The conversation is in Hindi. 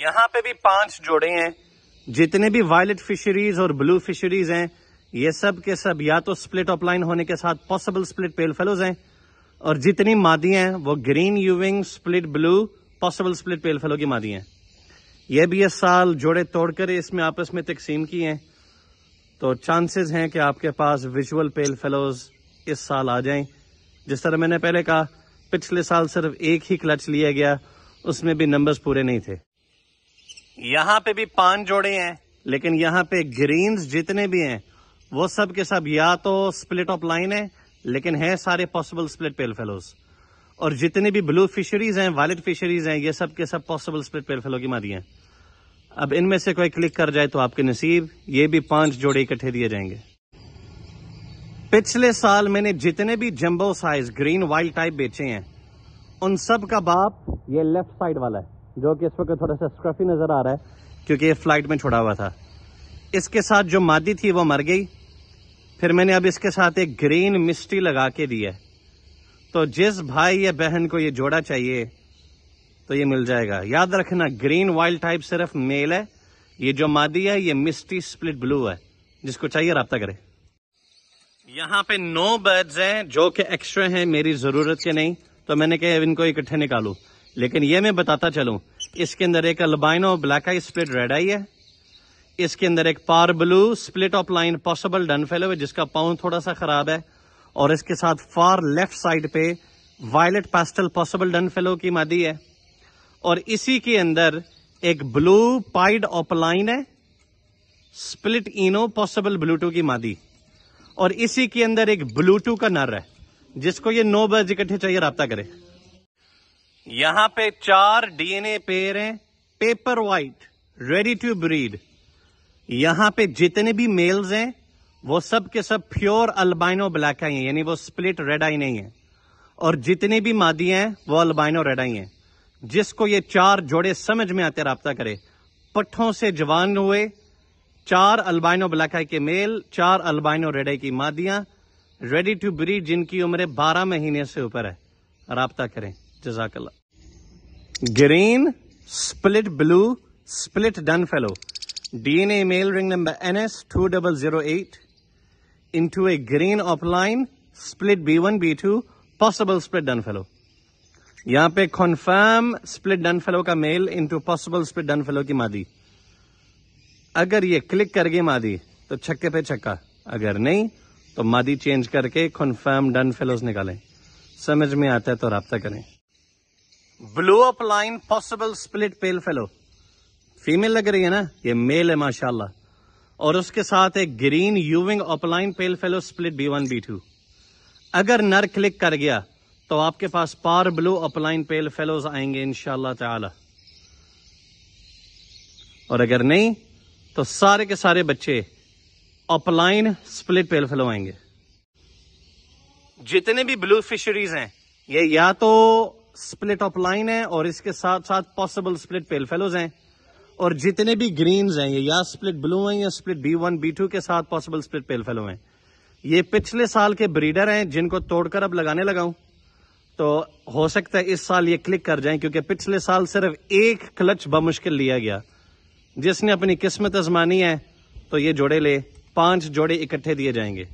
यहाँ पे भी पाँच जोड़े हैं। जितने भी वायलेट फिशरीज और ब्लू फिशरीज हैं, ये सब के सब या तो स्प्लिट ऑपलाइन होने के साथ पॉसिबल स्प्लिट पेल फेलोज हैं। और जितनी मादी हैं, वो green euwing split blue possible split pale fallow की मादी हैं। ये भी इस साल जोड़े तोड़कर इसमें आपस में तकसीम की हैं। तो चांसेस हैं कि आपके पास विजुअल पेल फेलोज इस साल आ जाएँ। जिस तरह मैंने पहले कहा, पिछले साल सिर्फ़ एक ही क्लच लिया गया, उसमें भी नंबर्स पूरे नहीं थे। यहाँ पे भी पाँच जोड़े हैं, लेकिन यहाँ पे ग्रीन्स जितने भी हैं, वो सब के सब या तो स्प्लिट ऑफ़ लाइन है, लेकिन है सारे पॉसिबल स्प्लिट पेल फेलोज और जितने भी ब्लू फिशरीज हैं वायलेट फिशरीज हैं, ये सब के सब पॉसिबल स्प्लिट पेल फेलो की मादी हैं. अब इनमें से कोई क्लिक कर जाए तो आपके नसीब, ये भी पाँच जोड़े इकट्ठे दिए जाएँगे. पिछले साल मैंने जितने भी jumbo size green wild type बेचे हैं, उन सब का बाप ये लेफ़्ट साइड वाला है. जो कि इस वक्त थोड़ा सा स्क्रफी नज़र आ रहा है, क्योंकि ये फ़्लाइट में छोड़ा हुआ था। इसके साथ जो मादी थी, वो मर गई। फिर मैंने अब इसके साथ एक ग्रीन मिस्टी लगा के दी है। तो जिस भाई या बहन को ये जोड़ा चाहिए तो ये मिल जाएगा। याद रखना ग्रीन वाइल्ड टाइप सिर्फ़ मेल है। ये जो मादी है, ये मिस्टी स्प्लिट ब्लू है। जिसको चाहिए रहा करे। यहाँ पे नो बर्ड्स हैं, जो कि एक्स्ट्रा हैं, मेरी ज़रूरत के नहीं। तो मैंने कहा, इनको इकट्ठे निकालू। लेकिन ये मैं बताता चलूँ, इसके अंदर एक albino black eye split red eye है। इसके अंदर एक parblue split opaline possible dun fallow है, जिसका पाउंड थोड़ा सा खराब है। और इसके साथ फार लेफ़्ट साइड पे violet pastel possible dun fallow की मादी है। और इसी के अंदर एक ब्लू पाइड ऑपलाइन है स्प्लिट इनो पॉसिबल ब्लूटू की मादी। और इसी के अंदर एक ब्लूटू का नर है, जिसको ये नो बर्ज इकट्ठे चाहिए रहा करे। यहाँ पे चार डीएनए पेयर हैं। Pepper white ready to breed यहाँ पे जितने भी मेल्स हैं, वो सब के सब प्योर अल्बाइनो ब्लैक आई हैं, यानी वो स्प्लिट रेड आई नहीं है। और जितने भी मादी हैं, वो अल्बाइनो रेड आई हैं। जिसको ये चार जोड़े समझ में आते रहा करे, पट्ठों से जवान हुए, चार अल्बाइनो ब्लैक आई के मेल चार अल्बाइनो रेड की मादियाँ रेडी टू ब्रीड जिनकी उम्र बारह महीने से ऊपर है। रबता करें। जजाकल्ला। Green split blue split dun fallow DNA male ring number N S two double zero eight into a green opaline split B one B two possible split dun fallow यहाँ पे कॉन्फर्म स्प्लिट डन फेलो का male into possible split dun fallow की मादी. अगर ये क्लिक कर गई मादी तो छक्के पे छक्का. अगर नहीं तो मादी चेंज करके कन्फर्म डन फेलोज निकालें. समझ में आता है तो रहा करें. Blue opaline possible split pale fallow female लग रही है ना? ये मेल है, माशाल्लाह। और उसके साथ एक green euwing opaline pale fallow split B one B two अगर नर क्लिक कर गया तो आपके पास पार ब्लू अपलाइन पेल फेलोज आएँगे इनशाला ताला। और अगर नहीं तो सारे के सारे बच्चे अपलाइन स्प्लिट पेल फेलो आएँगे। जितने भी ब्लू फिशरीज हैं, ये या तो स्प्लिट ऑफ़ लाइन है और इसके साथ साथ पॉसिबल स्प्लिट पेल फेलोज हैं। और जितने भी ग्रीन्स हैं, ये या स्प्लिट ब्लू हैं या split B one B two के साथ पॉसिबल स्प्लिट पेल फेलो हैं। ये पिछले साल के ब्रीडर हैं, जिनको तोड़कर अब लगाने लगाऊँ तो हो सकता है इस साल ये क्लिक कर जाएँ, क्योंकि पिछले साल सिर्फ़ एक क्लच बमुश्किल लिया गया। जिसने अपनी किस्मत आजमानी है तो ये जोड़े ले, पाँच जोड़े इकट्ठे दिए जाएँगे।